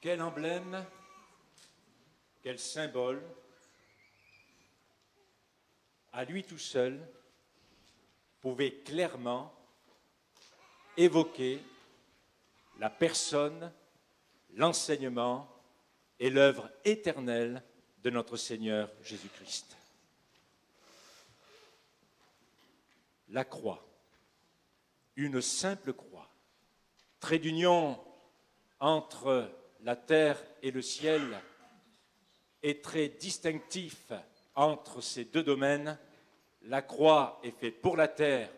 Quel emblème, quel symbole, à lui tout seul, pouvait clairement évoquer la personne, l'enseignement et l'œuvre éternelle de notre Seigneur Jésus-Christ. La croix, une simple croix, trait d'union entre la terre et le ciel est très distinctif entre ces deux domaines. La croix est faite pour la terre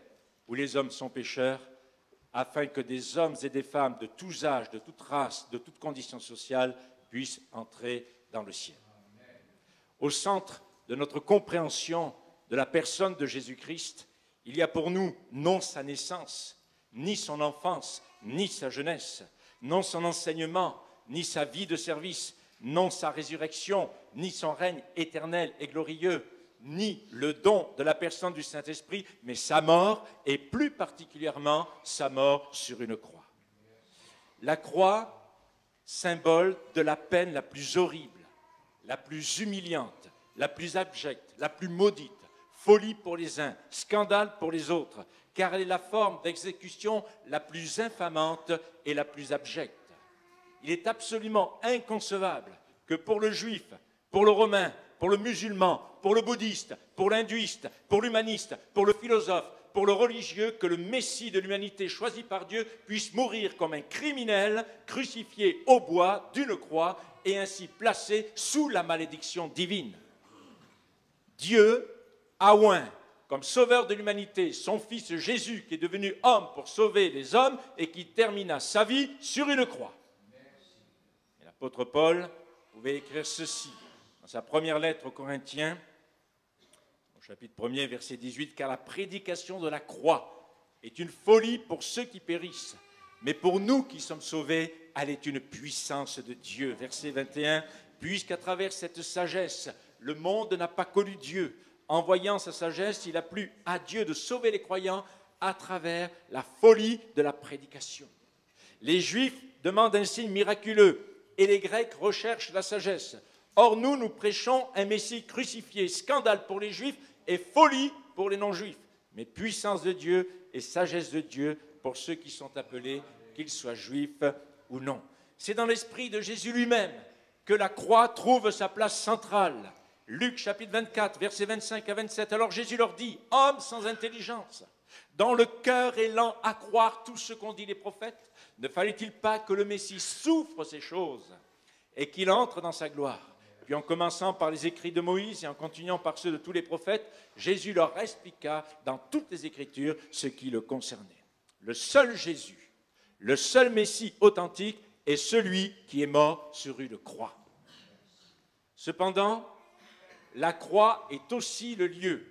où les hommes sont pécheurs, afin que des hommes et des femmes de tous âges, de toute race, de toute condition sociale puissent entrer dans le ciel. Au centre de notre compréhension de la personne de Jésus-Christ, il y a pour nous non sa naissance, ni son enfance, ni sa jeunesse, non son enseignement, ni sa vie de service, non sa résurrection, ni son règne éternel et glorieux, ni le don de la personne du Saint-Esprit, mais sa mort et plus particulièrement sa mort sur une croix. La croix, symbole de la peine la plus horrible, la plus humiliante, la plus abjecte, la plus maudite, folie pour les uns, scandale pour les autres, car elle est la forme d'exécution la plus infamante et la plus abjecte. Il est absolument inconcevable que pour le juif, pour le romain, pour le musulman, pour le bouddhiste, pour l'hindouiste, pour l'humaniste, pour le philosophe, pour le religieux, que le Messie de l'humanité choisi par Dieu puisse mourir comme un criminel crucifié au bois d'une croix et ainsi placé sous la malédiction divine. Dieu a oint comme sauveur de l'humanité son fils Jésus qui est devenu homme pour sauver les hommes et qui termina sa vie sur une croix. L'apôtre Paul pouvait écrire ceci sa première lettre aux Corinthiens, au chapitre 1er, verset 18, car la prédication de la croix est une folie pour ceux qui périssent, mais pour nous qui sommes sauvés, elle est une puissance de Dieu. Verset 21, puisqu'à travers cette sagesse, le monde n'a pas connu Dieu. En voyant sa sagesse, il a plu à Dieu de sauver les croyants à travers la folie de la prédication. Les Juifs demandent un signe miraculeux et les Grecs recherchent la sagesse. Or, nous, nous prêchons un Messie crucifié, scandale pour les Juifs et folie pour les non-Juifs, mais puissance de Dieu et sagesse de Dieu pour ceux qui sont appelés, qu'ils soient juifs ou non. C'est dans l'esprit de Jésus lui-même que la croix trouve sa place centrale. Luc chapitre 24, versets 25 à 27. Alors Jésus leur dit, Hommes sans intelligence, dans le cœur lent à croire tout ce qu'ont dit les prophètes, ne fallait-il pas que le Messie souffre ces choses et qu'il entre dans sa gloire? Puis en commençant par les écrits de Moïse et en continuant par ceux de tous les prophètes, Jésus leur expliqua dans toutes les Écritures ce qui le concernait. Le seul Jésus, le seul Messie authentique est celui qui est mort sur une croix. Cependant, la croix est aussi le lieu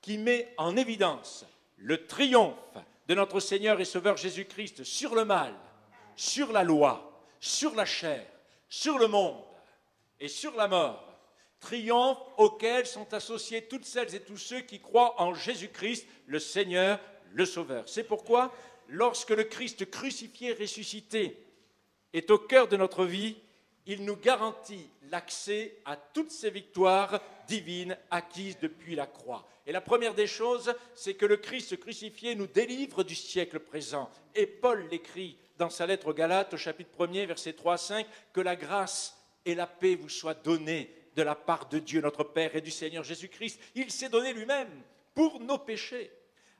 qui met en évidence le triomphe de notre Seigneur et Sauveur Jésus-Christ sur le mal, sur la loi, sur la chair, sur le monde et sur la mort, triomphe auquel sont associés toutes celles et tous ceux qui croient en Jésus-Christ, le Seigneur, le Sauveur. C'est pourquoi, lorsque le Christ crucifié, ressuscité, est au cœur de notre vie, il nous garantit l'accès à toutes ces victoires divines acquises depuis la croix. Et la première des choses, c'est que le Christ crucifié nous délivre du siècle présent. Et Paul l'écrit dans sa lettre aux Galates, au chapitre 1er, versets 3 à 5, que la grâce et la paix vous soit donnée de la part de Dieu notre Père et du Seigneur Jésus-Christ. Il s'est donné lui-même pour nos péchés,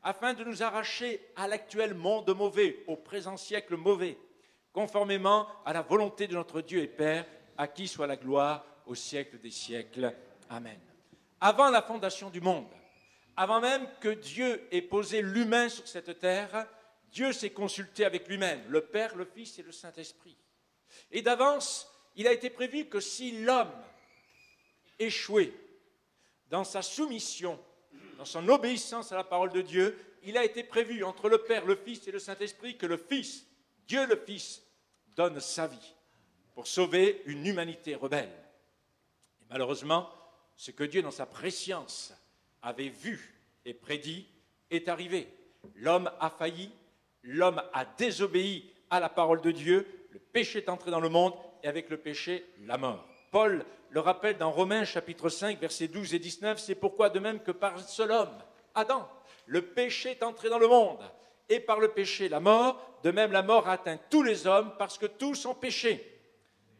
afin de nous arracher à l'actuel monde mauvais, au présent siècle mauvais, conformément à la volonté de notre Dieu et Père, à qui soit la gloire au siècle des siècles. Amen. Avant la fondation du monde, avant même que Dieu ait posé l'humain sur cette terre, Dieu s'est consulté avec lui-même, le Père, le Fils et le Saint-Esprit. Et d'avance, il a été prévu que si l'homme échouait dans sa soumission, dans son obéissance à la parole de Dieu, il a été prévu entre le Père, le Fils et le Saint-Esprit que le Fils, Dieu le Fils, donne sa vie pour sauver une humanité rebelle. Malheureusement, ce que Dieu, dans sa préscience, avait vu et prédit est arrivé. L'homme a failli, l'homme a désobéi à la parole de Dieu, le péché est entré dans le monde et avec le péché, la mort. Paul le rappelle dans Romains chapitre 5, versets 12 et 19, c'est pourquoi de même que par un seul homme, Adam, le péché est entré dans le monde, et par le péché la mort, de même la mort a atteint tous les hommes parce que tous ont péché.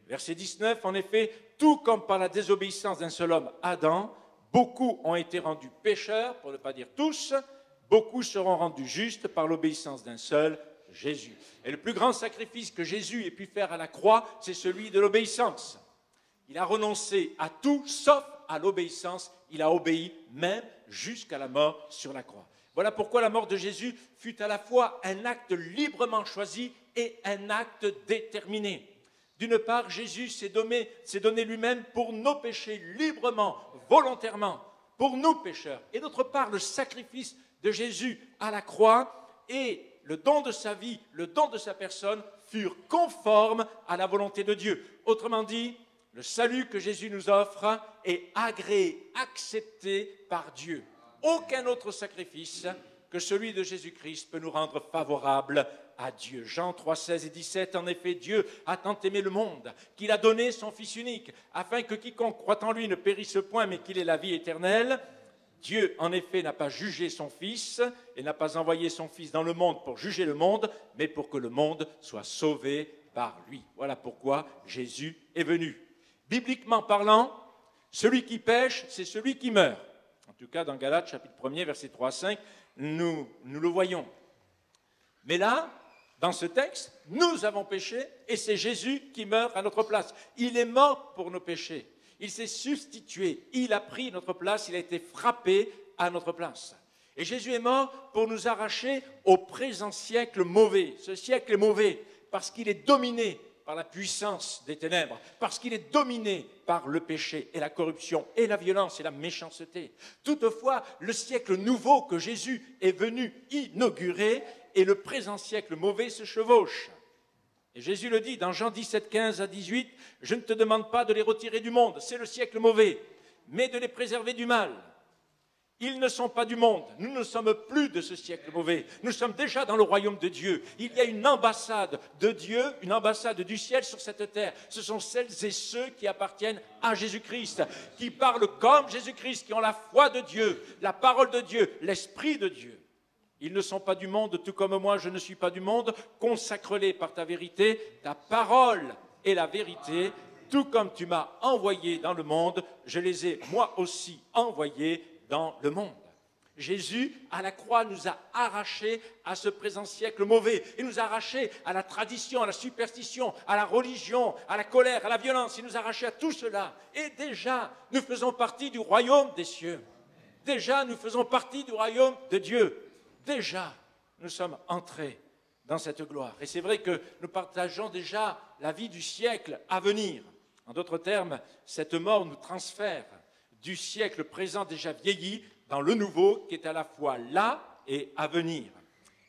Verset 19, en effet, tout comme par la désobéissance d'un seul homme, Adam, beaucoup ont été rendus pécheurs, pour ne pas dire tous, beaucoup seront rendus justes par l'obéissance d'un seul, Jésus. Et le plus grand sacrifice que Jésus ait pu faire à la croix, c'est celui de l'obéissance. Il a renoncé à tout sauf à l'obéissance. Il a obéi même jusqu'à la mort sur la croix. Voilà pourquoi la mort de Jésus fut à la fois un acte librement choisi et un acte déterminé. D'une part, Jésus s'est donné, lui-même pour nos péchés librement, volontairement, pour nous pécheurs. Et d'autre part, le sacrifice de Jésus à la croix et le don de sa vie, le don de sa personne furent conformes à la volonté de Dieu. Autrement dit, le salut que Jésus nous offre est agréé, accepté par Dieu. Aucun autre sacrifice que celui de Jésus-Christ peut nous rendre favorables à Dieu. Jean 3, 16 et 17, en effet, Dieu a tant aimé le monde qu'il a donné son Fils unique, afin que quiconque croit en lui ne périsse point, mais qu'il ait la vie éternelle. Dieu, en effet, n'a pas jugé son Fils et n'a pas envoyé son Fils dans le monde pour juger le monde, mais pour que le monde soit sauvé par lui. Voilà pourquoi Jésus est venu. Bibliquement parlant, celui qui pêche, c'est celui qui meurt. En tout cas, dans Galates chapitre 1er, verset 3 à 5, nous, nous le voyons. Mais là, dans ce texte, nous avons péché et c'est Jésus qui meurt à notre place. Il est mort pour nos péchés. Il s'est substitué. Il a pris notre place. Il a été frappé à notre place. Et Jésus est mort pour nous arracher au présent siècle mauvais. Ce siècle est mauvais parce qu'il est dominé par la puissance des ténèbres, parce qu'il est dominé par le péché et la corruption et la violence et la méchanceté. Toutefois, le siècle nouveau que Jésus est venu inaugurer et le présent siècle mauvais se chevauchent. Et Jésus le dit dans Jean 17, 15 à 18, Je ne te demande pas de les retirer du monde, c'est le siècle mauvais, mais de les préserver du mal. Ils ne sont pas du monde. Nous ne sommes plus de ce siècle mauvais. Nous sommes déjà dans le royaume de Dieu. Il y a une ambassade de Dieu, une ambassade du ciel sur cette terre. Ce sont celles et ceux qui appartiennent à Jésus-Christ, qui parlent comme Jésus-Christ, qui ont la foi de Dieu, la parole de Dieu, l'esprit de Dieu. Ils ne sont pas du monde, tout comme moi je ne suis pas du monde. Consacre-les par ta vérité. Ta parole est la vérité. Tout comme tu m'as envoyé dans le monde, je les ai moi aussi envoyés dans le monde. Jésus, à la croix, nous a arrachés à ce présent siècle mauvais. Il nous a arrachés à la tradition, à la superstition, à la religion, à la colère, à la violence. Il nous a arrachés à tout cela. Et déjà, nous faisons partie du royaume des cieux. Déjà, nous faisons partie du royaume de Dieu. Déjà, nous sommes entrés dans cette gloire. Et c'est vrai que nous partageons déjà la vie du siècle à venir. En d'autres termes, cette mort nous transfère du siècle présent déjà vieilli dans le nouveau qui est à la fois là et à venir.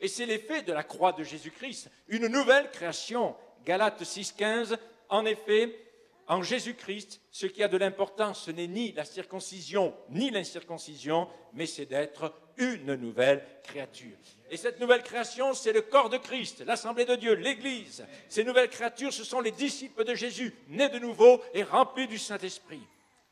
Et c'est l'effet de la croix de Jésus-Christ, une nouvelle création. Galates 6.15, en effet, en Jésus-Christ, ce qui a de l'importance, ce n'est ni la circoncision ni l'incirconcision, mais c'est d'être une nouvelle créature. Et cette nouvelle création, c'est le corps de Christ, l'Assemblée de Dieu, l'Église. Ces nouvelles créatures, ce sont les disciples de Jésus, nés de nouveau et remplis du Saint-Esprit.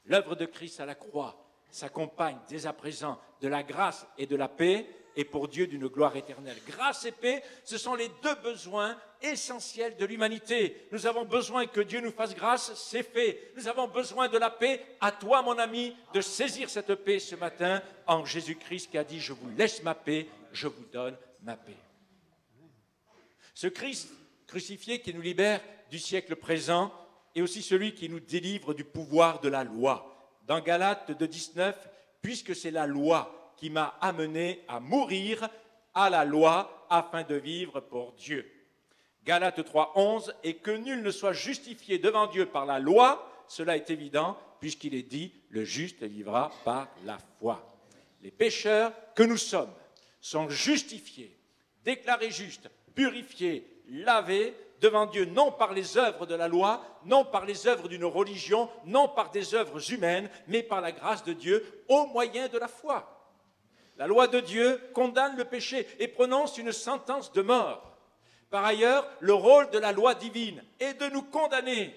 L'œuvre de Christ à la croix s'accompagne dès à présent de la grâce et de la paix et pour Dieu d'une gloire éternelle. Grâce et paix, ce sont les deux besoins essentiels de l'humanité. Nous avons besoin que Dieu nous fasse grâce, c'est fait. Nous avons besoin de la paix. À toi, mon ami, de saisir cette paix ce matin en Jésus-Christ qui a dit, je vous laisse ma paix, je vous donne ma paix. Ce Christ crucifié qui nous libère du siècle présent et aussi celui qui nous délivre du pouvoir de la loi. Dans Galates 2.19, puisque c'est la loi qui m'a amené à mourir à la loi afin de vivre pour Dieu. Galates 3.11, et que nul ne soit justifié devant Dieu par la loi, cela est évident, puisqu'il est dit, le juste vivra par la foi. Les pécheurs que nous sommes sont justifiés, déclarés justes, purifiés, lavés devant Dieu, non par les œuvres de la loi, non par les œuvres d'une religion, non par des œuvres humaines, mais par la grâce de Dieu au moyen de la foi. La loi de Dieu condamne le péché et prononce une sentence de mort. Par ailleurs, le rôle de la loi divine est de nous condamner,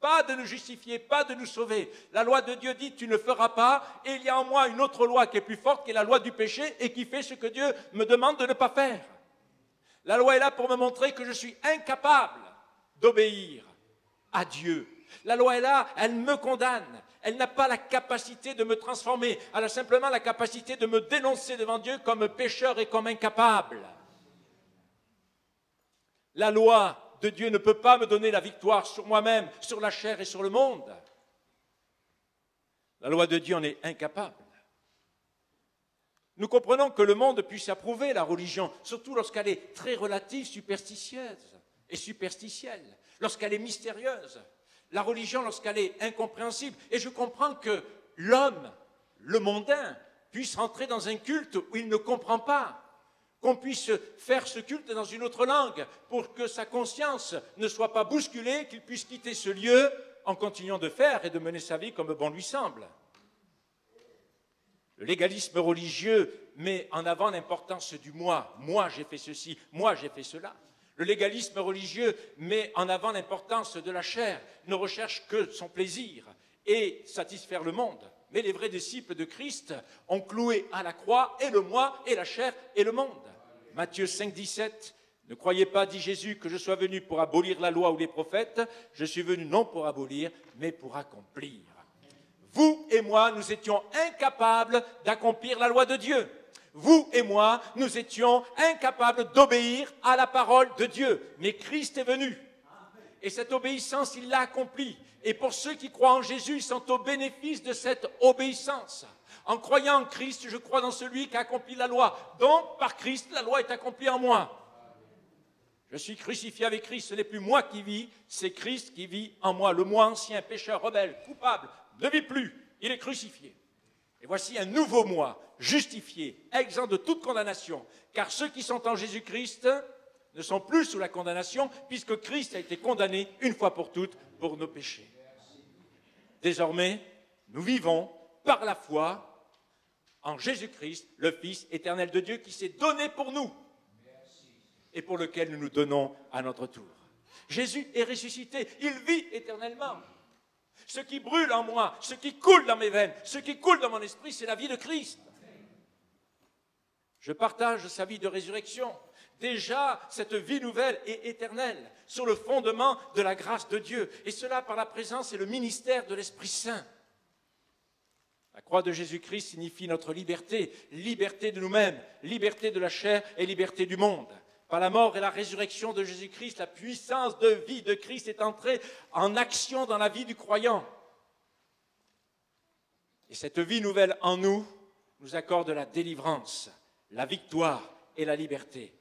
pas de nous justifier, pas de nous sauver. La loi de Dieu dit tu ne feras pas, et il y a en moi une autre loi qui est plus forte, qui est la loi du péché, et qui fait ce que Dieu me demande de ne pas faire. La loi est là pour me montrer que je suis incapable d'obéir à Dieu. La loi est là, elle me condamne. Elle n'a pas la capacité de me transformer. Elle a simplement la capacité de me dénoncer devant Dieu comme pécheur et comme incapable. La loi de Dieu ne peut pas me donner la victoire sur moi-même, sur la chair et sur le monde. La loi de Dieu en est incapable. Nous comprenons que le monde puisse approuver la religion, surtout lorsqu'elle est très relative, superstitieuse et superstitielle, lorsqu'elle est mystérieuse. La religion, lorsqu'elle est incompréhensible. Et je comprends que l'homme, le mondain, puisse entrer dans un culte où il ne comprend pas qu'on puisse faire ce culte dans une autre langue pour que sa conscience ne soit pas bousculée, qu'il puisse quitter ce lieu en continuant de faire et de mener sa vie comme bon lui semble. Le légalisme religieux met en avant l'importance du moi. Moi, j'ai fait ceci, moi, j'ai fait cela. Le légalisme religieux met en avant l'importance de la chair, ne recherche que son plaisir et satisfaire le monde. Mais les vrais disciples de Christ ont cloué à la croix et le moi et la chair et le monde. Matthieu 5, 17. Ne croyez pas, dit Jésus, que je sois venu pour abolir la loi ou les prophètes. Je suis venu non pour abolir, mais pour accomplir. Vous et moi, nous étions incapables d'accomplir la loi de Dieu. Vous et moi, nous étions incapables d'obéir à la parole de Dieu. Mais Christ est venu. Et cette obéissance, il l'a accomplie. Et pour ceux qui croient en Jésus, ils sont au bénéfice de cette obéissance. En croyant en Christ, je crois dans celui qui a accompli la loi. Donc, par Christ, la loi est accomplie en moi. Je suis crucifié avec Christ. Ce n'est plus moi qui vis, c'est Christ qui vit en moi. Le moi ancien, pécheur, rebelle, coupable, ne vit plus, il est crucifié. Et voici un nouveau moi, justifié, exempt de toute condamnation, car ceux qui sont en Jésus-Christ ne sont plus sous la condamnation, puisque Christ a été condamné une fois pour toutes pour nos péchés. Désormais, nous vivons par la foi en Jésus-Christ, le Fils éternel de Dieu, qui s'est donné pour nous et pour lequel nous nous donnons à notre tour. Jésus est ressuscité, il vit éternellement. Ce qui brûle en moi, ce qui coule dans mes veines, ce qui coule dans mon esprit, c'est la vie de Christ. Je partage sa vie de résurrection. Déjà, cette vie nouvelle est éternelle, sur le fondement de la grâce de Dieu, et cela par la présence et le ministère de l'Esprit Saint. La croix de Jésus-Christ signifie notre liberté, liberté de nous-mêmes, liberté de la chair et liberté du monde. Par la mort et la résurrection de Jésus-Christ, la puissance de vie de Christ est entrée en action dans la vie du croyant. Et cette vie nouvelle en nous nous accorde la délivrance, la victoire et la liberté.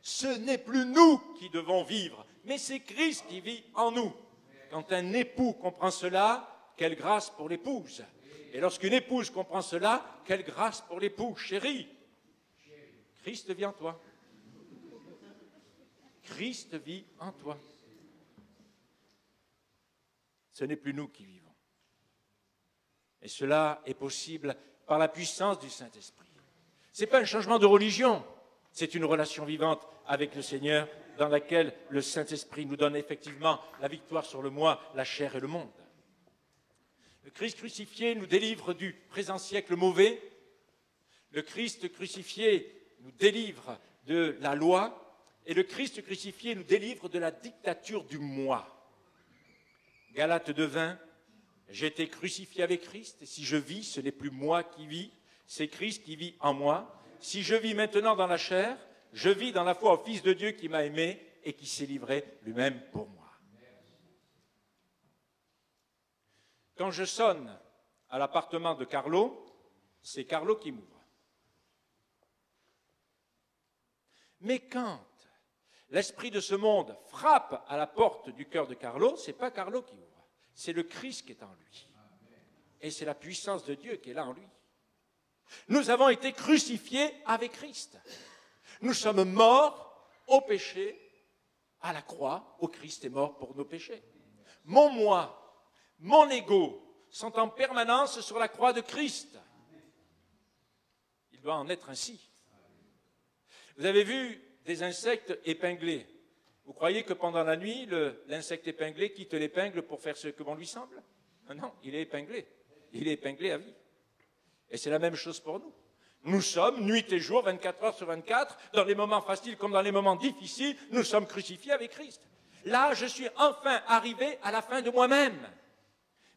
Ce n'est plus nous qui devons vivre, mais c'est Christ qui vit en nous. Quand un époux comprend cela, quelle grâce pour l'épouse. Et lorsqu'une épouse comprend cela, quelle grâce pour l'époux. Chérie, Christ vit en toi. Christ vit en toi. Ce n'est plus nous qui vivons. Et cela est possible par la puissance du Saint-Esprit. Ce n'est pas un changement de religion, c'est une relation vivante avec le Seigneur dans laquelle le Saint-Esprit nous donne effectivement la victoire sur le moi, la chair et le monde. Le Christ crucifié nous délivre du présent siècle mauvais. Le Christ crucifié nous délivre de la loi et le Christ crucifié nous délivre de la dictature du moi. Galate 2.20, j'ai été crucifié avec Christ, et si je vis, ce n'est plus moi qui vis, c'est Christ qui vit en moi. Si je vis maintenant dans la chair, je vis dans la foi au Fils de Dieu qui m'a aimé et qui s'est livré lui-même pour moi. Quand je sonne à l'appartement de Carlo, c'est Carlo qui m'ouvre. Mais quand l'esprit de ce monde frappe à la porte du cœur de Carlo, c'est pas Carlo qui ouvre, c'est le Christ qui est en lui. Et c'est la puissance de Dieu qui est là en lui. Nous avons été crucifiés avec Christ. Nous sommes morts au péché, à la croix, où Christ est mort pour nos péchés. Mon moi, mon ego sont en permanence sur la croix de Christ. Il doit en être ainsi. Vous avez vu des insectes épinglés. Vous croyez que pendant la nuit, l'insecte épinglé quitte l'épingle pour faire ce que bon lui semble? Non, il est épinglé. Il est épinglé à vie. Et c'est la même chose pour nous. Nous sommes, nuit et jour, 24 heures sur 24, dans les moments faciles comme dans les moments difficiles, nous sommes crucifiés avec Christ. Là, je suis enfin arrivé à la fin de moi-même.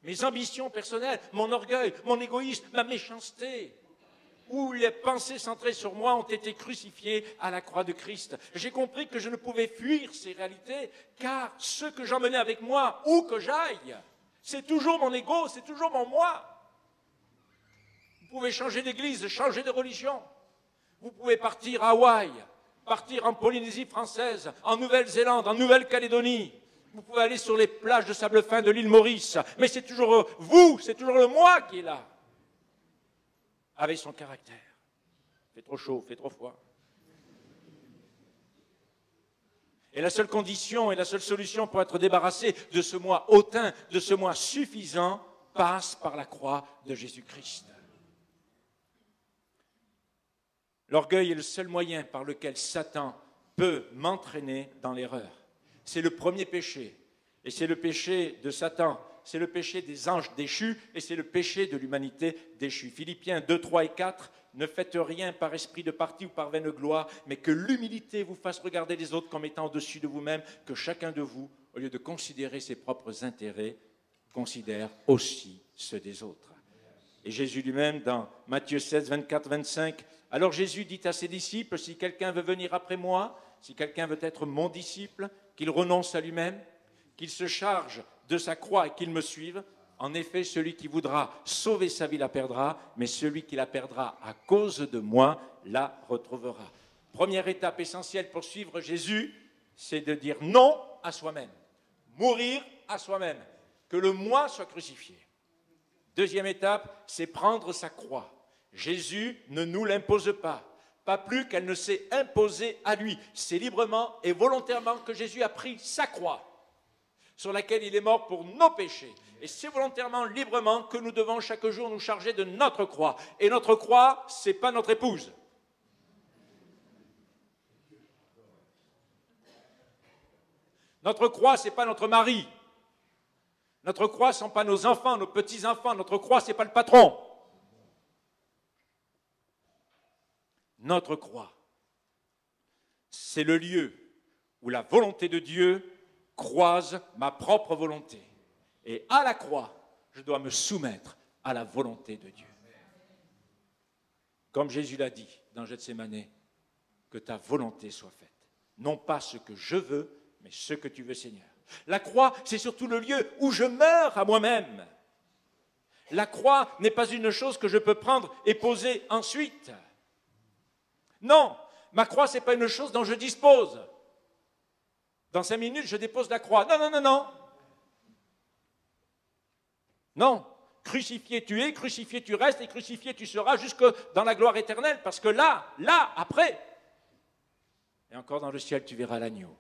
Mes ambitions personnelles, mon orgueil, mon égoïsme, ma méchanceté, où les pensées centrées sur moi ont été crucifiées à la croix de Christ. J'ai compris que je ne pouvais fuir ces réalités, car ce que j'emmenais avec moi, où que j'aille, c'est toujours mon ego, c'est toujours mon moi. Vous pouvez changer d'église, changer de religion. Vous pouvez partir à Hawaï, partir en Polynésie française, en Nouvelle-Zélande, en Nouvelle-Calédonie. Vous pouvez aller sur les plages de sable fin de l'île Maurice. Mais c'est toujours vous, c'est toujours le moi qui est là. Avec son caractère. Fait trop chaud, fait trop froid. Et la seule condition et la seule solution pour être débarrassé de ce moi hautain, de ce moi suffisant, passe par la croix de Jésus-Christ. L'orgueil est le seul moyen par lequel Satan peut m'entraîner dans l'erreur. C'est le premier péché. Et c'est le péché de Satan, c'est le péché des anges déchus et c'est le péché de l'humanité déchue. Philippiens 2, 3 et 4, ne faites rien par esprit de parti ou par vaine gloire, mais que l'humilité vous fasse regarder les autres comme étant au-dessus de vous-même, que chacun de vous, au lieu de considérer ses propres intérêts, considère aussi ceux des autres. Et Jésus lui-même, dans Matthieu 16, 24, 25, alors Jésus dit à ses disciples, si quelqu'un veut venir après moi, si quelqu'un veut être mon disciple, qu'il renonce à lui-même, qu'il se charge de sa croix et qu'il me suive. En effet, celui qui voudra sauver sa vie la perdra, mais celui qui la perdra à cause de moi la retrouvera. Première étape essentielle pour suivre Jésus, c'est de dire non à soi-même, mourir à soi-même, que le moi soit crucifié. Deuxième étape, c'est prendre sa croix. Jésus ne nous l'impose pas, pas plus qu'elle ne s'est imposée à lui. C'est librement et volontairement que Jésus a pris sa croix, sur laquelle il est mort pour nos péchés. Et c'est volontairement, librement, que nous devons chaque jour nous charger de notre croix. Et notre croix, ce n'est pas notre épouse. Notre croix, ce n'est pas notre mari. Notre croix, ce ne sont pas nos enfants, nos petits-enfants. Notre croix, ce n'est pas le patron. Notre croix. C'est le lieu où la volonté de Dieu croise ma propre volonté. Et à la croix, je dois me soumettre à la volonté de Dieu. Comme Jésus l'a dit dans Gethsemane, que ta volonté soit faite. Non pas ce que je veux, mais ce que tu veux, Seigneur. La croix, c'est surtout le lieu où je meurs à moi-même. La croix n'est pas une chose que je peux prendre et poser ensuite. Non, ma croix, ce n'est pas une chose dont je dispose. Dans cinq minutes, je dépose la croix. Non, non, non, non. Non. Crucifié tu es, crucifié tu restes et crucifié tu seras jusque dans la gloire éternelle. Parce que là, là, après, et encore dans le ciel, tu verras l'agneau.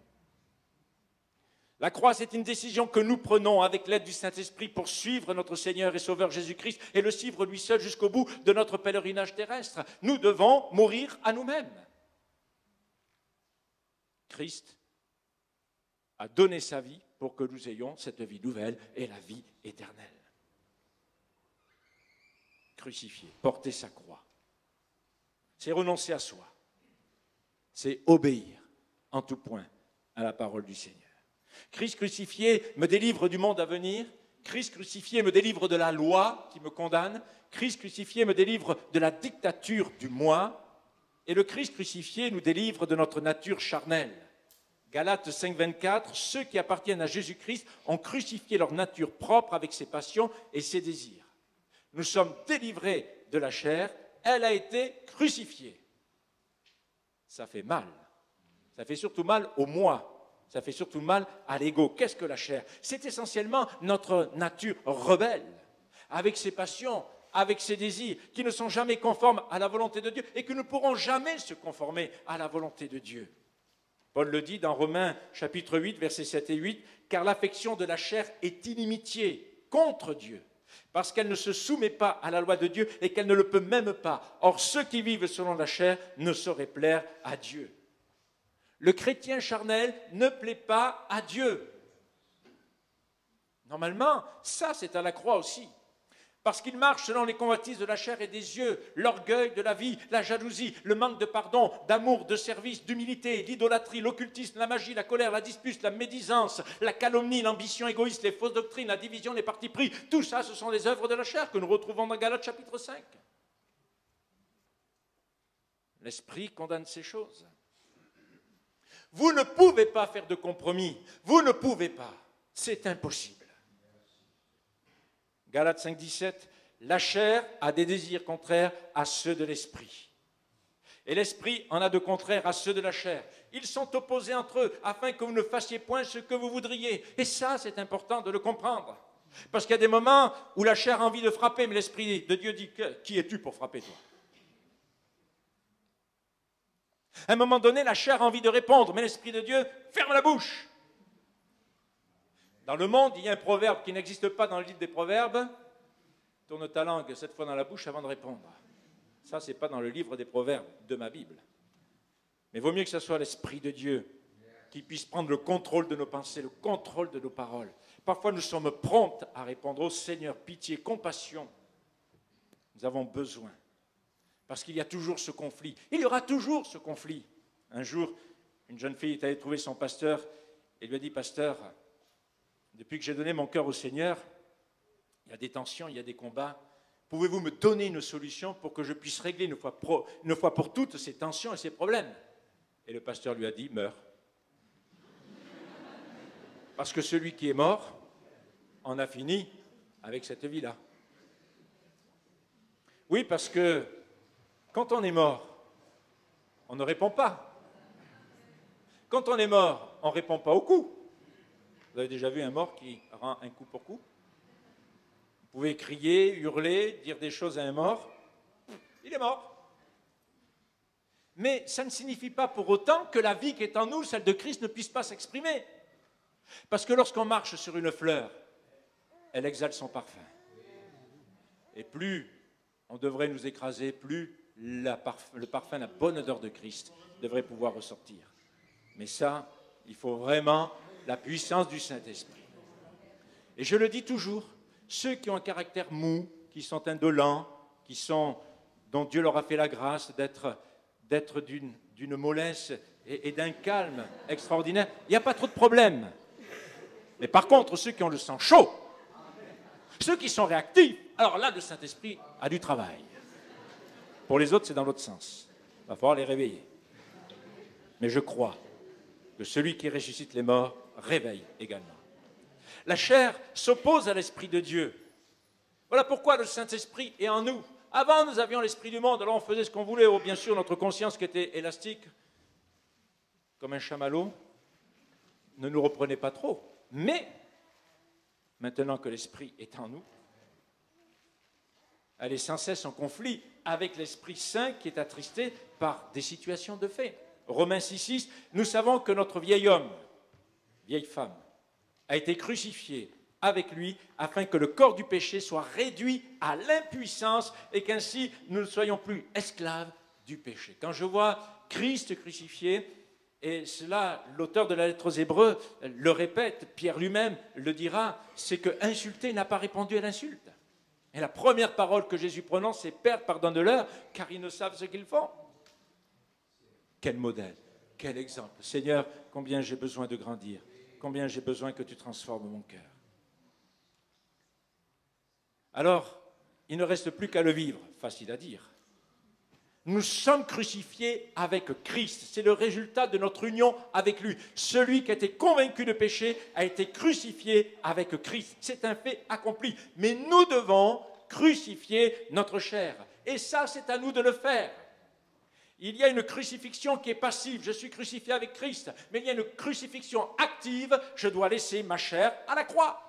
La croix, c'est une décision que nous prenons avec l'aide du Saint-Esprit pour suivre notre Seigneur et Sauveur Jésus-Christ et le suivre lui seul jusqu'au bout de notre pèlerinage terrestre. Nous devons mourir à nous-mêmes. Christ a donné sa vie pour que nous ayons cette vie nouvelle et la vie éternelle. Crucifié, porter sa croix, c'est renoncer à soi, c'est obéir en tout point à la parole du Seigneur. Christ crucifié me délivre du monde à venir. Christ crucifié me délivre de la loi qui me condamne. Christ crucifié me délivre de la dictature du moi. Et le Christ crucifié nous délivre de notre nature charnelle. Galates 5, 24, ceux qui appartiennent à Jésus-Christ ont crucifié leur nature propre avec ses passions et ses désirs. Nous sommes délivrés de la chair, elle a été crucifiée. Ça fait mal. Ça fait surtout mal au moi, ça fait surtout mal à l'ego. Qu'est-ce que la chair? C'est essentiellement notre nature rebelle, avec ses passions, avec ses désirs, qui ne sont jamais conformes à la volonté de Dieu et que ne pourront jamais se conformer à la volonté de Dieu. Paul le dit dans Romains chapitre 8, versets 7 et 8, car l'affection de la chair est inimitié contre Dieu, parce qu'elle ne se soumet pas à la loi de Dieu et qu'elle ne le peut même pas. Or, ceux qui vivent selon la chair ne sauraient plaire à Dieu. Le chrétien charnel ne plaît pas à Dieu. Normalement, ça c'est à la croix aussi. Parce qu'il marche selon les convoitises de la chair et des yeux, l'orgueil de la vie, la jalousie, le manque de pardon, d'amour, de service, d'humilité, l'idolâtrie, l'occultisme, la magie, la colère, la dispute, la médisance, la calomnie, l'ambition égoïste, les fausses doctrines, la division, les partis pris. Tout ça, ce sont les œuvres de la chair que nous retrouvons dans Galates chapitre 5. L'Esprit condamne ces choses. Vous ne pouvez pas faire de compromis. Vous ne pouvez pas. C'est impossible. Galates 5, 17, la chair a des désirs contraires à ceux de l'esprit. Et l'esprit en a de contraires à ceux de la chair. Ils sont opposés entre eux afin que vous ne fassiez point ce que vous voudriez. Et ça, c'est important de le comprendre. Parce qu'il y a des moments où la chair a envie de frapper, mais l'esprit de Dieu dit Qui es-tu pour frapper toi? À un moment donné, la chair a envie de répondre, mais l'esprit de Dieu ferme la bouche. Dans le monde, il y a un proverbe qui n'existe pas dans le livre des proverbes. Tourne ta langue cette fois dans la bouche avant de répondre. Ça, ce n'est pas dans le livre des proverbes de ma Bible. Mais vaut mieux que ce soit l'Esprit de Dieu qui puisse prendre le contrôle de nos pensées, le contrôle de nos paroles. Parfois, nous sommes promptes à répondre au Seigneur, pitié, compassion. Nous avons besoin. Parce qu'il y a toujours ce conflit. Il y aura toujours ce conflit. Un jour, une jeune fille est allée trouver son pasteur et lui a dit, Pasteur, depuis que j'ai donné mon cœur au Seigneur, il y a des tensions, il y a des combats. Pouvez-vous me donner une solution pour que je puisse régler une fois, pour toutes ces tensions et ces problèmes? Et le pasteur lui a dit, meurs. Parce que celui qui est mort en a fini avec cette vie-là. Oui, parce que quand on est mort, on ne répond pas. Quand on est mort, on ne répond pas au coup. Vous avez déjà vu un mort qui rend un coup pour coup? Vous pouvez crier, hurler, dire des choses à un mort. Il est mort. Mais ça ne signifie pas pour autant que la vie qui est en nous, celle de Christ, ne puisse pas s'exprimer. Parce que lorsqu'on marche sur une fleur, elle exhale son parfum. Et plus on devrait nous écraser, plus le parfum, la bonne odeur de Christ devrait pouvoir ressortir. Mais ça, il faut vraiment la puissance du Saint-Esprit. Et je le dis toujours, ceux qui ont un caractère mou, qui sont indolents, qui sont, dont Dieu leur a fait la grâce d'être, d'une, mollesse et, et d'un calme extraordinaire, il n'y a pas trop de problème. Mais par contre, ceux qui ont le sang chaud, ceux qui sont réactifs, alors là, le Saint-Esprit a du travail. Pour les autres, c'est dans l'autre sens. Il va falloir les réveiller. Mais je crois que celui qui ressuscite les morts réveille également. La chair s'oppose à l'Esprit de Dieu. Voilà pourquoi le Saint-Esprit est en nous. Avant, nous avions l'Esprit du monde, alors on faisait ce qu'on voulait. Oh, bien sûr, notre conscience qui était élastique, comme un chamallow, ne nous reprenait pas trop. Mais, maintenant que l'Esprit est en nous, elle est sans cesse en conflit avec l'Esprit Saint qui est attristé par des situations de fait. Romains 6.6, nous savons que notre vieil homme, vieille femme, a été crucifié avec lui afin que le corps du péché soit réduit à l'impuissance et qu'ainsi nous ne soyons plus esclaves du péché. Quand je vois Christ crucifié, et cela, l'auteur de la lettre aux Hébreux le répète, Pierre lui-même le dira, c'est que insulter n'a pas répondu à l'insulte. Et la première parole que Jésus prononce, c'est Père, pardonne-leur, car ils ne savent ce qu'ils font. Quel modèle, quel exemple. Seigneur, combien j'ai besoin de grandir combien j'ai besoin que tu transformes mon cœur. Alors, il ne reste plus qu'à le vivre, facile à dire. Nous sommes crucifiés avec Christ. C'est le résultat de notre union avec lui. Celui qui a été convaincu de péché a été crucifié avec Christ. C'est un fait accompli. Mais nous devons crucifier notre chair. Et ça, c'est à nous de le faire. Il y a une crucifixion qui est passive, je suis crucifié avec Christ, mais il y a une crucifixion active, je dois laisser ma chair à la croix.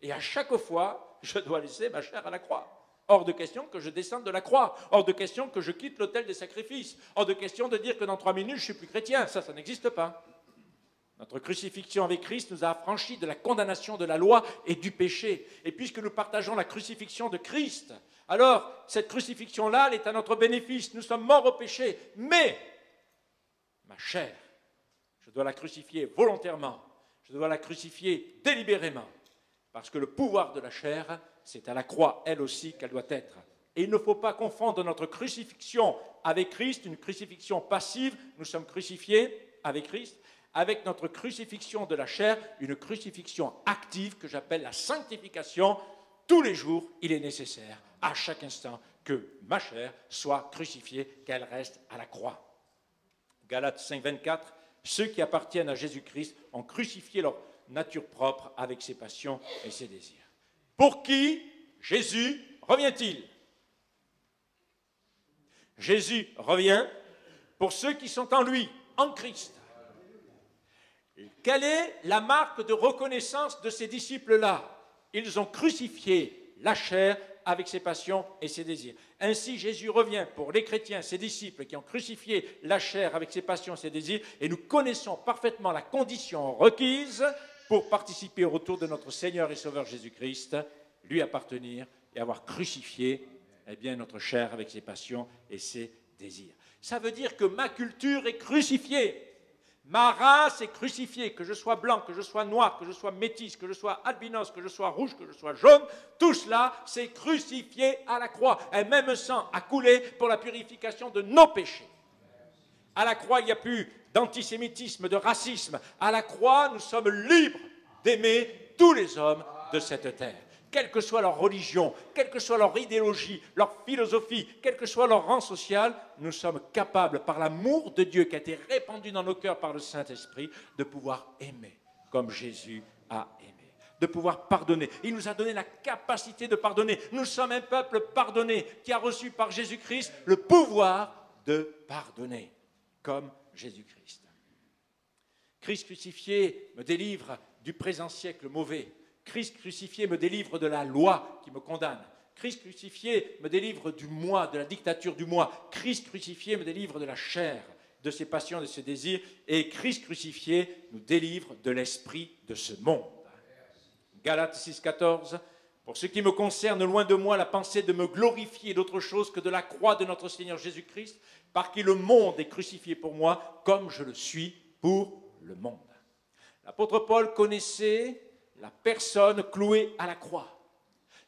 Et à chaque fois, je dois laisser ma chair à la croix. Hors de question que je descende de la croix, hors de question que je quitte l'autel des sacrifices, hors de question de dire que dans trois minutes, je suis plus chrétien, ça, ça n'existe pas. Notre crucifixion avec Christ nous a affranchis de la condamnation de la loi et du péché. Et puisque nous partageons la crucifixion de Christ, alors cette crucifixion-là, elle est à notre bénéfice. Nous sommes morts au péché. Mais ma chair dois la crucifier volontairement, je dois la crucifier délibérément, parce que le pouvoir de la chair, c'est à la croix, elle aussi, qu'elle doit être. Et il ne faut pas confondre notre crucifixion avec Christ, une crucifixion passive, nous sommes crucifiés avec Christ, avec notre crucifixion de la chair, une crucifixion active que j'appelle la sanctification. Tous les jours, il est nécessaire, à chaque instant, que ma chair soit crucifiée, qu'elle reste à la croix. Galates 5, 24, ceux qui appartiennent à Jésus-Christ ont crucifié leur nature propre avec ses passions et ses désirs. Pour qui Jésus revient-il Jésus revient pour ceux qui sont en lui, en Christ. Quelle est la marque de reconnaissance de ces disciples-là Ils ont crucifié la chair avec ses passions et ses désirs. Ainsi, Jésus revient pour les chrétiens, ses disciples qui ont crucifié la chair avec ses passions et ses désirs, et nous connaissons parfaitement la condition requise pour participer au retour de notre Seigneur et Sauveur Jésus-Christ, lui appartenir et avoir crucifié eh notre chair avec ses passions et ses désirs. Ça veut dire que ma culture est crucifiée. Ma race est crucifiée, que je sois blanc, que je sois noir, que je sois métis, que je sois albinos, que je sois rouge, que je sois jaune, tout cela c'est crucifié à la croix. Et même sang a coulé pour la purification de nos péchés. À la croix, il n'y a plus d'antisémitisme, de racisme. À la croix, nous sommes libres d'aimer tous les hommes de cette terre quelle que soit leur religion, quelle que soit leur idéologie, leur philosophie, quel que soit leur rang social, nous sommes capables, par l'amour de Dieu qui a été répandu dans nos cœurs par le Saint-Esprit, de pouvoir aimer comme Jésus a aimé, de pouvoir pardonner. Il nous a donné la capacité de pardonner. Nous sommes un peuple pardonné qui a reçu par Jésus-Christ le pouvoir de pardonner, comme Jésus-Christ. Christ crucifié me délivre du présent siècle mauvais Christ crucifié me délivre de la loi qui me condamne. Christ crucifié me délivre du moi, de la dictature du moi. Christ crucifié me délivre de la chair, de ses passions, de ses désirs. Et Christ crucifié nous délivre de l'esprit de ce monde. Galates 6, 14. Pour ce qui me concerne, loin de moi la pensée de me glorifier d'autre chose que de la croix de notre Seigneur Jésus-Christ, par qui le monde est crucifié pour moi, comme je le suis pour le monde. L'apôtre Paul connaissait la personne clouée à la croix.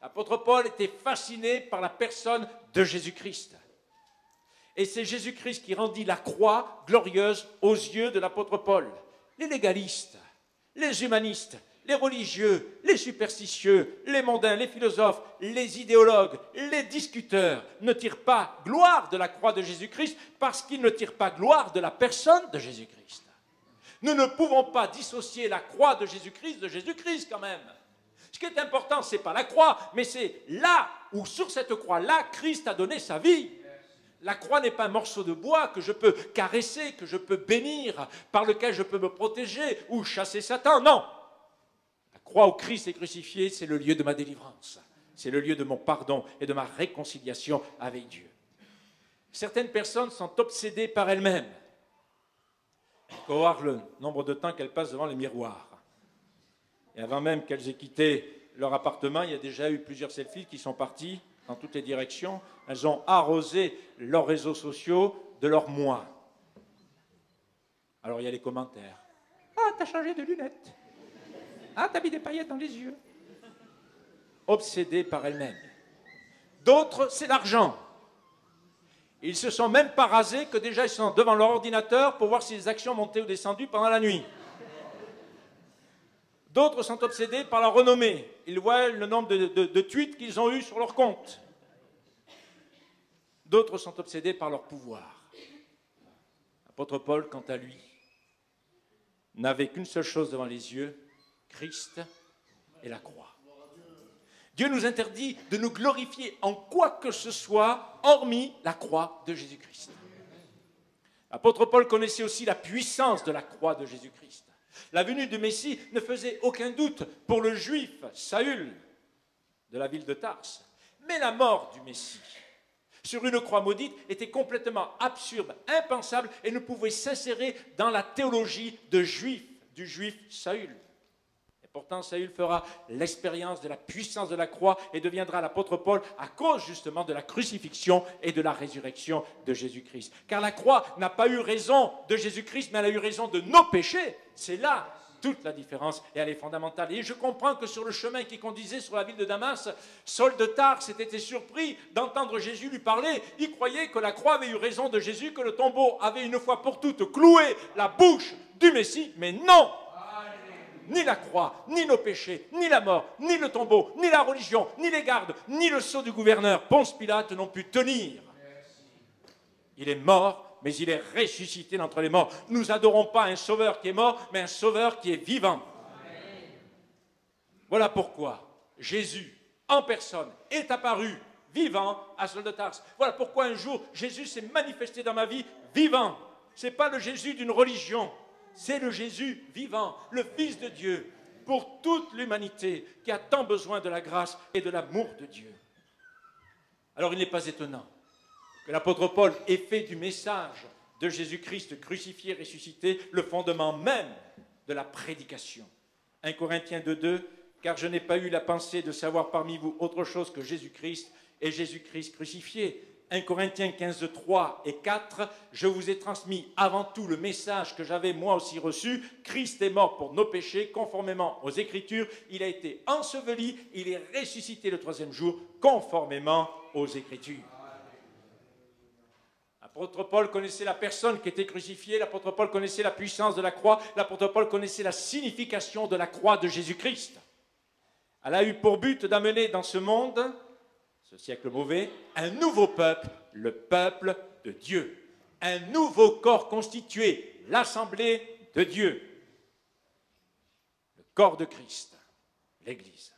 L'apôtre Paul était fasciné par la personne de Jésus-Christ. Et c'est Jésus-Christ qui rendit la croix glorieuse aux yeux de l'apôtre Paul. Les légalistes, les humanistes, les religieux, les superstitieux, les mondains, les philosophes, les idéologues, les discuteurs ne tirent pas gloire de la croix de Jésus-Christ parce qu'ils ne tirent pas gloire de la personne de Jésus-Christ. Nous ne pouvons pas dissocier la croix de Jésus-Christ de Jésus-Christ quand même. Ce qui est important, ce n'est pas la croix, mais c'est là où sur cette croix-là, Christ a donné sa vie. La croix n'est pas un morceau de bois que je peux caresser, que je peux bénir, par lequel je peux me protéger ou chasser Satan. Non. Croix où Christ est crucifié, c'est le lieu de ma délivrance. C'est le lieu de mon pardon et de ma réconciliation avec Dieu. Certaines personnes sont obsédées par elles-mêmes. Voir le nombre de temps qu'elles passent devant les miroirs. Et avant même qu'elles aient quitté leur appartement, il y a déjà eu plusieurs selfies qui sont partis dans toutes les directions. Elles ont arrosé leurs réseaux sociaux de leur moi. Alors il y a les commentaires. Ah, t'as changé de lunettes. Ah, t'as mis des paillettes dans les yeux. Obsédées par elles-mêmes. D'autres, c'est l'argent. Ils se sont même pas rasés que déjà ils sont devant leur ordinateur pour voir si les actions montaient ou descendues pendant la nuit. D'autres sont obsédés par la renommée. Ils voient le nombre de, tweets qu'ils ont eus sur leur compte. D'autres sont obsédés par leur pouvoir. L'apôtre Paul, quant à lui, n'avait qu'une seule chose devant les yeux, Christ et la croix. Dieu nous interdit de nous glorifier en quoi que ce soit, hormis la croix de Jésus-Christ. L'apôtre Paul connaissait aussi la puissance de la croix de Jésus-Christ. La venue du Messie ne faisait aucun doute pour le juif Saül de la ville de Tars. Mais la mort du Messie sur une croix maudite était complètement absurde, impensable et ne pouvait s'insérer dans la théologie juif, du juif Saül pourtant, Saül fera l'expérience de la puissance de la croix et deviendra l'apôtre Paul à cause justement de la crucifixion et de la résurrection de Jésus-Christ. Car la croix n'a pas eu raison de Jésus-Christ, mais elle a eu raison de nos péchés. C'est là toute la différence et elle est fondamentale. Et je comprends que sur le chemin qui conduisait sur la ville de Damas, Saul de Tarse était surpris d'entendre Jésus lui parler. Il croyait que la croix avait eu raison de Jésus, que le tombeau avait une fois pour toutes cloué la bouche du Messie, mais non, ni la croix, ni nos péchés, ni la mort, ni le tombeau, ni la religion, ni les gardes, ni le sceau du gouverneur, Ponce Pilate n'ont pu tenir. Il est mort, mais il est ressuscité d'entre les morts. Nous adorons pas un sauveur qui est mort, mais un sauveur qui est vivant. Voilà pourquoi Jésus, en personne, est apparu vivant à Saul de Tarse. Voilà pourquoi un jour Jésus s'est manifesté dans ma vie vivant. Ce n'est pas le Jésus d'une religion, c'est le Jésus vivant, le Fils de Dieu, pour toute l'humanité qui a tant besoin de la grâce et de l'amour de Dieu. Alors il n'est pas étonnant que l'apôtre Paul ait fait du message de Jésus-Christ crucifié, ressuscité, le fondement même de la prédication. 1 Corinthiens 2.2, car je n'ai pas eu la pensée de savoir parmi vous autre chose que Jésus-Christ et Jésus-Christ crucifié. 1 Corinthiens 15, 3 et 4, je vous ai transmis avant tout le message que j'avais moi aussi reçu. Christ est mort pour nos péchés, conformément aux Écritures. Il a été enseveli, il est ressuscité le troisième jour, conformément aux Écritures. L'apôtre Paul connaissait la personne qui était crucifiée, l'apôtre Paul connaissait la puissance de la croix, l'apôtre Paul connaissait la signification de la croix de Jésus-Christ. Elle a eu pour but d'amener dans ce monde ce siècle mauvais, un nouveau peuple, le peuple de Dieu. Un nouveau corps constitué, l'assemblée de Dieu. Le corps de Christ, l'Église.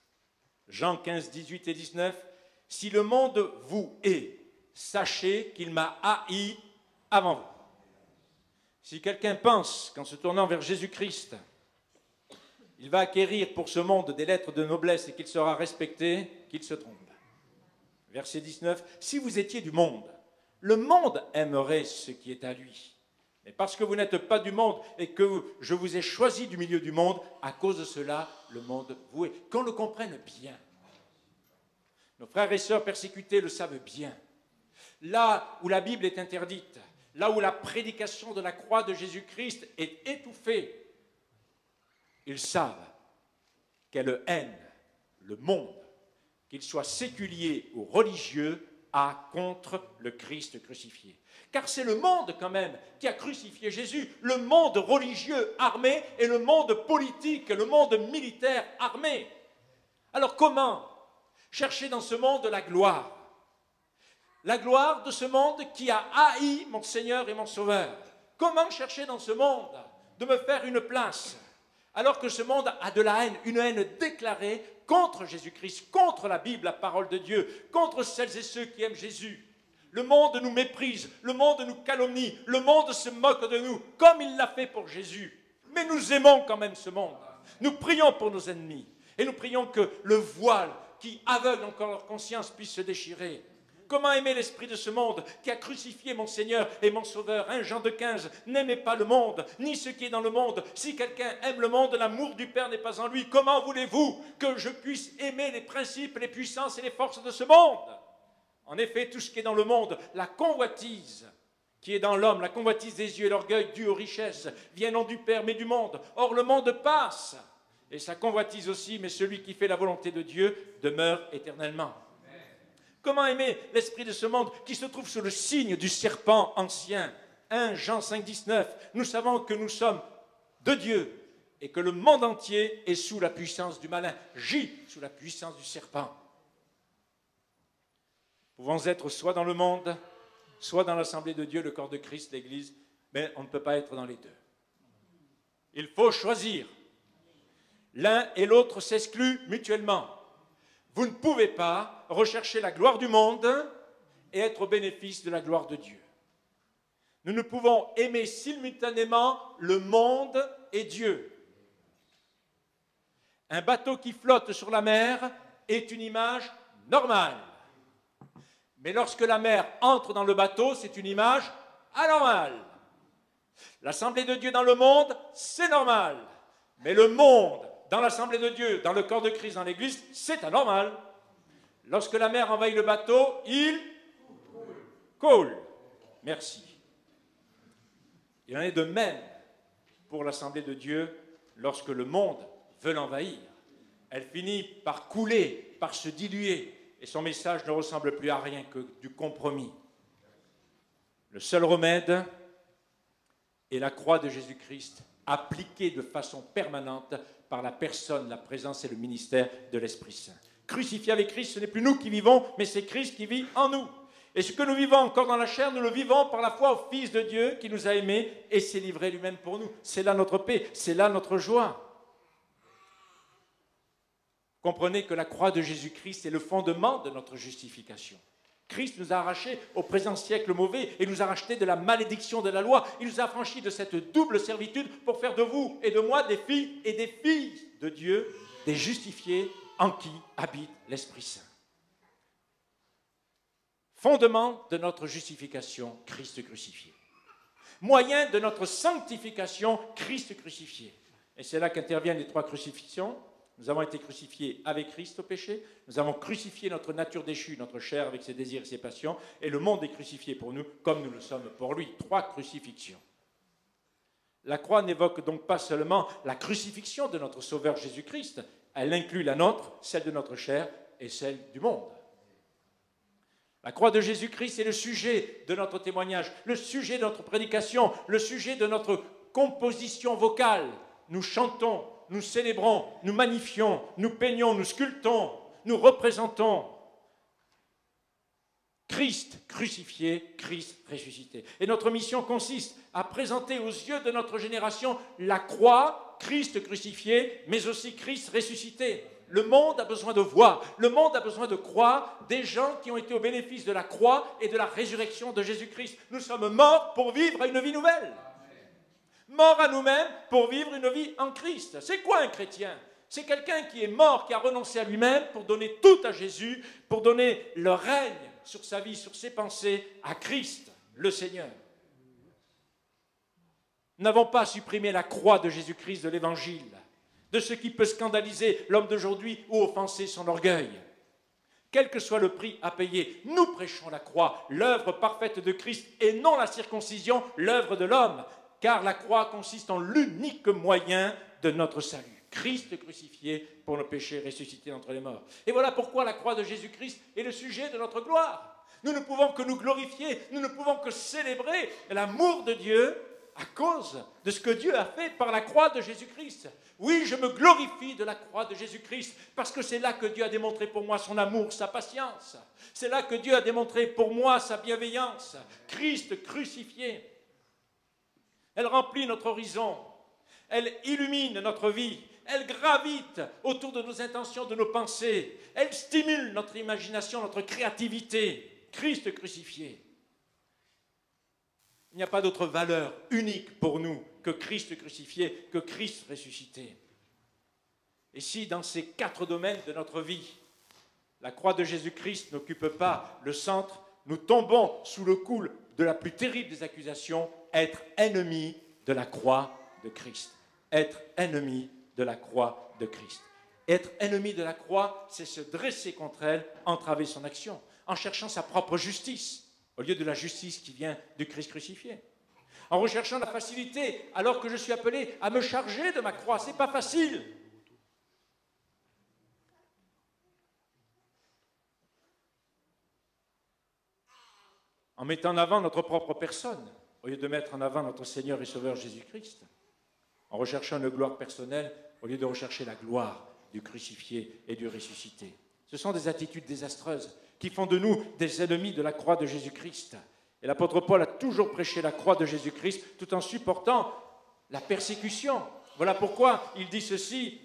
Jean 15, 18 et 19. Si le monde vous hait, sachez qu'il m'a haï avant vous. Si quelqu'un pense qu'en se tournant vers Jésus-Christ, il va acquérir pour ce monde des lettres de noblesse et qu'il sera respecté, qu'il se trompe verset 19, si vous étiez du monde, le monde aimerait ce qui est à lui. Mais parce que vous n'êtes pas du monde et que je vous ai choisi du milieu du monde, à cause de cela, le monde vous est. Qu'on le comprenne bien. Nos frères et sœurs persécutés le savent bien. Là où la Bible est interdite, là où la prédication de la croix de Jésus-Christ est étouffée, ils savent quelle haine le monde qu'il soit séculier ou religieux, a contre le Christ crucifié. Car c'est le monde quand même qui a crucifié Jésus, le monde religieux armé et le monde politique, le monde militaire armé. Alors comment chercher dans ce monde la gloire? La gloire de ce monde qui a haï mon Seigneur et mon Sauveur. Comment chercher dans ce monde de me faire une place? Alors que ce monde a de la haine, une haine déclarée contre Jésus-Christ, contre la Bible, la parole de Dieu, contre celles et ceux qui aiment Jésus. Le monde nous méprise, le monde nous calomnie, le monde se moque de nous, comme il l'a fait pour Jésus. Mais nous aimons quand même ce monde. Nous prions pour nos ennemis et nous prions que le voile qui aveugle encore leur conscience puisse se déchirer. Comment aimer l'esprit de ce monde qui a crucifié mon Seigneur et mon Sauveur? 1 Jean de 15, n'aimez pas le monde, ni ce qui est dans le monde. Si quelqu'un aime le monde, l'amour du Père n'est pas en lui. Comment voulez-vous que je puisse aimer les principes, les puissances et les forces de ce monde? En effet, tout ce qui est dans le monde, la convoitise qui est dans l'homme, la convoitise des yeux et l'orgueil dû aux richesses, viennent non du Père mais du monde. Or le monde passe, et sa convoitise aussi, mais celui qui fait la volonté de Dieu demeure éternellement. Comment aimer l'esprit de ce monde qui se trouve sous le signe du serpent ancien? 1 Jean 5, 19. Nous savons que nous sommes de Dieu et que le monde entier est sous la puissance du malin, gît sous la puissance du serpent. Nous pouvons être soit dans le monde, soit dans l'assemblée de Dieu, le corps de Christ, l'Église, mais on ne peut pas être dans les deux. Il faut choisir. L'un et l'autre s'excluent mutuellement. Vous ne pouvez pas rechercher la gloire du monde et être au bénéfice de la gloire de Dieu. Nous ne pouvons aimer simultanément le monde et Dieu. Un bateau qui flotte sur la mer est une image normale. Mais lorsque la mer entre dans le bateau, c'est une image anormale. L'assemblée de Dieu dans le monde, c'est normal. Mais le monde dans l'assemblée de Dieu, dans le corps de Christ, dans l'Église, c'est anormal. Lorsque la mer envahit le bateau, il coule. Merci. Il en est de même pour l'assemblée de Dieu lorsque le monde veut l'envahir. Elle finit par couler, par se diluer, et son message ne ressemble plus à rien que du compromis. Le seul remède est la croix de Jésus-Christ, appliquée de façon permanente par la personne, la présence et le ministère de l'Esprit Saint. Crucifié avec Christ, ce n'est plus nous qui vivons, mais c'est Christ qui vit en nous. Et ce que nous vivons encore dans la chair, nous le vivons par la foi au Fils de Dieu qui nous a aimés et s'est livré lui-même pour nous. C'est là notre paix, c'est là notre joie. Comprenez que la croix de Jésus-Christ est le fondement de notre justification. Christ nous a arrachés au présent siècle mauvais et nous a rachetés de la malédiction de la loi. Il nous a franchis de cette double servitude pour faire de vous et de moi des filles et des filles de Dieu, des justifiés en qui habite l'Esprit Saint. Fondement de notre justification, Christ crucifié. Moyen de notre sanctification, Christ crucifié. Et c'est là qu'interviennent les trois crucifixions, nous avons été crucifiés avec Christ au péché, nous avons crucifié notre nature déchue, notre chair avec ses désirs et ses passions, et le monde est crucifié pour nous comme nous le sommes pour lui. Trois crucifixions. La croix n'évoque donc pas seulement la crucifixion de notre Sauveur Jésus-Christ, elle inclut la nôtre, celle de notre chair et celle du monde. La croix de Jésus-Christ est le sujet de notre témoignage, le sujet de notre prédication, le sujet de notre composition vocale. Nous chantons, nous célébrons, nous magnifions, nous peignons, nous sculptons, nous représentons Christ crucifié, Christ ressuscité. Et notre mission consiste à présenter aux yeux de notre génération la croix, Christ crucifié, mais aussi Christ ressuscité. Le monde a besoin de voir, le monde a besoin de croire des gens qui ont été au bénéfice de la croix et de la résurrection de Jésus-Christ. Nous sommes morts pour vivre une vie nouvelle mort à nous-mêmes pour vivre une vie en Christ. C'est quoi un chrétien? C'est quelqu'un qui est mort, qui a renoncé à lui-même pour donner tout à Jésus, pour donner le règne sur sa vie, sur ses pensées à Christ, le Seigneur. Nous n'avons pas supprimé la croix de Jésus-Christ de l'Évangile, de ce qui peut scandaliser l'homme d'aujourd'hui ou offenser son orgueil. Quel que soit le prix à payer, nous prêchons la croix, l'œuvre parfaite de Christ, et non la circoncision, l'œuvre de l'homme car la croix consiste en l'unique moyen de notre salut. Christ crucifié pour nos péchés, ressuscité entre les morts. Et voilà pourquoi la croix de Jésus-Christ est le sujet de notre gloire. Nous ne pouvons que nous glorifier, nous ne pouvons que célébrer l'amour de Dieu à cause de ce que Dieu a fait par la croix de Jésus-Christ. Oui, je me glorifie de la croix de Jésus-Christ parce que c'est là que Dieu a démontré pour moi son amour, sa patience. C'est là que Dieu a démontré pour moi sa bienveillance. Christ crucifié. Elle remplit notre horizon. Elle illumine notre vie. Elle gravite autour de nos intentions, de nos pensées. Elle stimule notre imagination, notre créativité. Christ crucifié. Il n'y a pas d'autre valeur unique pour nous que Christ crucifié, que Christ ressuscité. Et si dans ces quatre domaines de notre vie, la croix de Jésus-Christ n'occupe pas le centre, nous tombons sous le coup de la plus terrible des accusations, être ennemi de la croix de Christ. Être ennemi de la croix de Christ. Être ennemi de la croix, c'est se dresser contre elle, entraver son action, en cherchant sa propre justice, au lieu de la justice qui vient du Christ crucifié. En recherchant la facilité, alors que je suis appelé à me charger de ma croix. C'est pas facile. En mettant en avant notre propre personne, au lieu de mettre en avant notre Seigneur et Sauveur Jésus-Christ, en recherchant une gloire personnelle, au lieu de rechercher la gloire du crucifié et du ressuscité. Ce sont des attitudes désastreuses qui font de nous des ennemis de la croix de Jésus-Christ. Et l'apôtre Paul a toujours prêché la croix de Jésus-Christ tout en supportant la persécution. Voilà pourquoi il dit ceci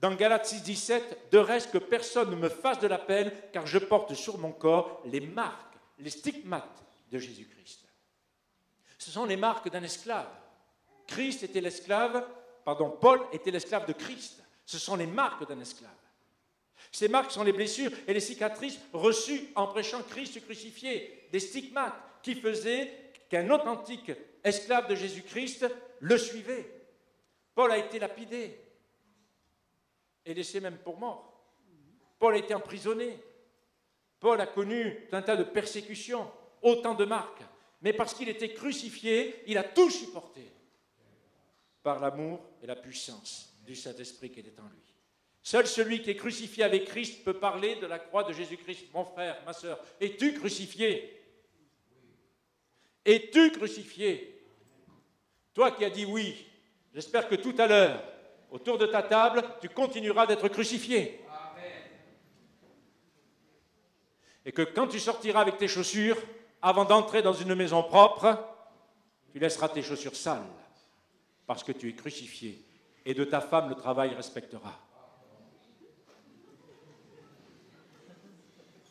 dans Galates 6, 17, De reste que personne ne me fasse de la peine, car je porte sur mon corps les marques, les stigmates de Jésus-Christ. Ce sont les marques d'un esclave. Christ était l'esclave, pardon, Paul était l'esclave de Christ. Ce sont les marques d'un esclave. Ces marques sont les blessures et les cicatrices reçues en prêchant Christ crucifié, des stigmates qui faisaient qu'un authentique esclave de Jésus-Christ le suivait. Paul a été lapidé. et laissé même pour mort. Paul a été emprisonné. Paul a connu un tas de persécutions, autant de marques. Mais parce qu'il était crucifié, il a tout supporté par l'amour et la puissance du Saint-Esprit qui était en lui. Seul celui qui est crucifié avec Christ peut parler de la croix de Jésus-Christ. Mon frère, ma soeur, es-tu crucifié? Es-tu crucifié? Toi qui as dit oui, j'espère que tout à l'heure, autour de ta table, tu continueras d'être crucifié. Et que quand tu sortiras avec tes chaussures, avant d'entrer dans une maison propre, tu laisseras tes chaussures sales, parce que tu es crucifié, et de ta femme le travail respectera.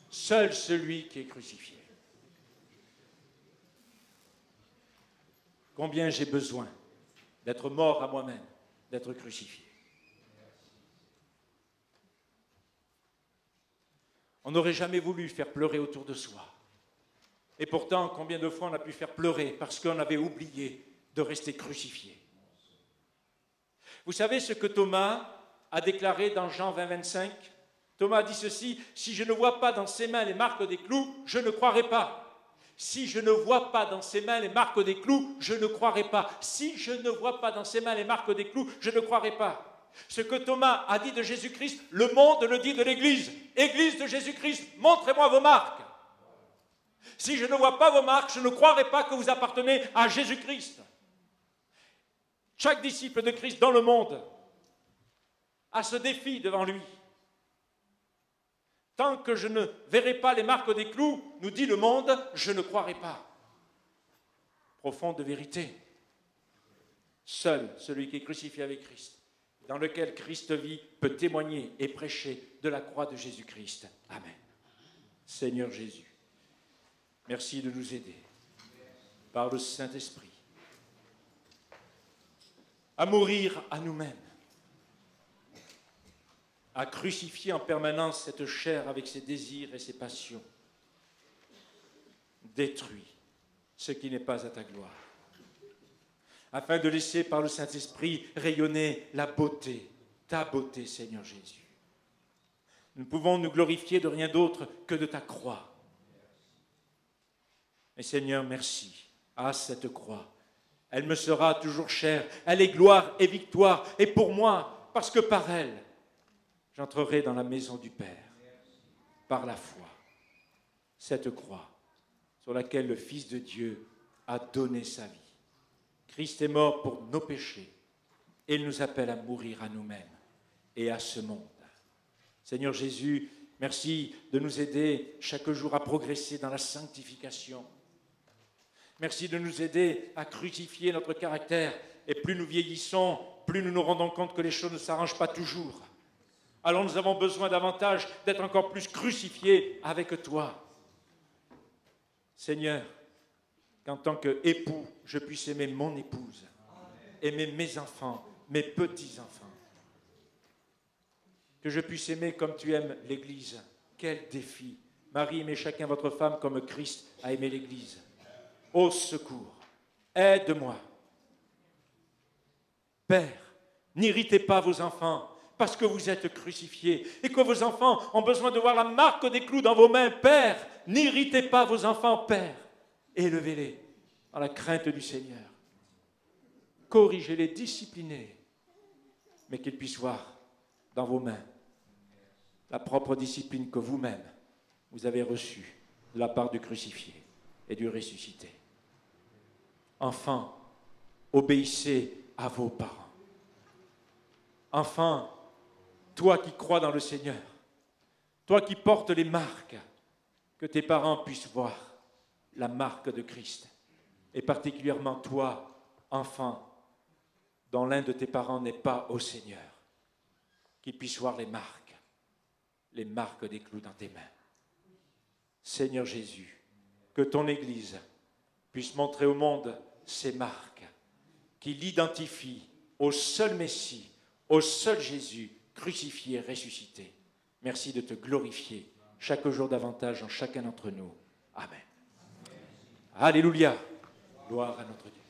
Seul celui qui est crucifié. Combien j'ai besoin d'être mort à moi-même, d'être crucifié. On n'aurait jamais voulu faire pleurer autour de soi. Et pourtant, combien de fois on a pu faire pleurer parce qu'on avait oublié de rester crucifié. Vous savez ce que Thomas a déclaré dans Jean 20, 25 Thomas dit ceci, si je ne vois pas dans ses mains les marques des clous, je ne croirai pas. Si je ne vois pas dans ses mains les marques des clous, je ne croirai pas. Si je ne vois pas dans ses mains les marques des clous, je ne croirai pas. Ce que Thomas a dit de Jésus-Christ, le monde le dit de l'Église. Église de Jésus-Christ, montrez-moi vos marques. Si je ne vois pas vos marques, je ne croirai pas que vous appartenez à Jésus-Christ. Chaque disciple de Christ dans le monde a ce défi devant lui. Tant que je ne verrai pas les marques des clous, nous dit le monde, je ne croirai pas. Profonde vérité. Seul celui qui est crucifié avec Christ, dans lequel Christ vit, peut témoigner et prêcher de la croix de Jésus-Christ. Amen. Seigneur Jésus, merci de nous aider par le Saint-Esprit à mourir à nous-mêmes à crucifier en permanence cette chair avec ses désirs et ses passions. Détruis ce qui n'est pas à ta gloire, afin de laisser par le Saint-Esprit rayonner la beauté, ta beauté, Seigneur Jésus. Nous ne pouvons nous glorifier de rien d'autre que de ta croix. Mais Seigneur, merci à cette croix. Elle me sera toujours chère. Elle est gloire et victoire. Et pour moi, parce que par elle, j'entrerai dans la maison du Père par la foi. Cette croix sur laquelle le Fils de Dieu a donné sa vie. Christ est mort pour nos péchés il nous appelle à mourir à nous-mêmes et à ce monde. Seigneur Jésus, merci de nous aider chaque jour à progresser dans la sanctification. Merci de nous aider à crucifier notre caractère. Et plus nous vieillissons, plus nous nous rendons compte que les choses ne s'arrangent pas toujours alors nous avons besoin davantage d'être encore plus crucifiés avec toi. Seigneur, qu'en tant qu'époux, je puisse aimer mon épouse, aimer mes enfants, mes petits-enfants. Que je puisse aimer comme tu aimes l'Église. Quel défi. Marie, aimez chacun votre femme comme Christ a aimé l'Église. Au secours, aide-moi. Père, n'irritez pas vos enfants parce que vous êtes crucifiés et que vos enfants ont besoin de voir la marque des clous dans vos mains. Père, n'irritez pas vos enfants, Père. Élevez-les dans la crainte du Seigneur. Corrigez-les, disciplinez, mais qu'ils puissent voir dans vos mains la propre discipline que vous-même vous avez reçue de la part du crucifié et du ressuscité. Enfants, obéissez à vos parents. Enfants, toi qui crois dans le Seigneur, toi qui portes les marques, que tes parents puissent voir la marque de Christ. Et particulièrement toi, enfant, dont l'un de tes parents n'est pas au Seigneur, qu'il puisse voir les marques, les marques des clous dans tes mains. Seigneur Jésus, que ton Église puisse montrer au monde ces marques qui l'identifient au seul Messie, au seul Jésus crucifié, ressuscité. Merci de te glorifier chaque jour davantage en chacun d'entre nous. Amen. Alléluia. Gloire à notre Dieu.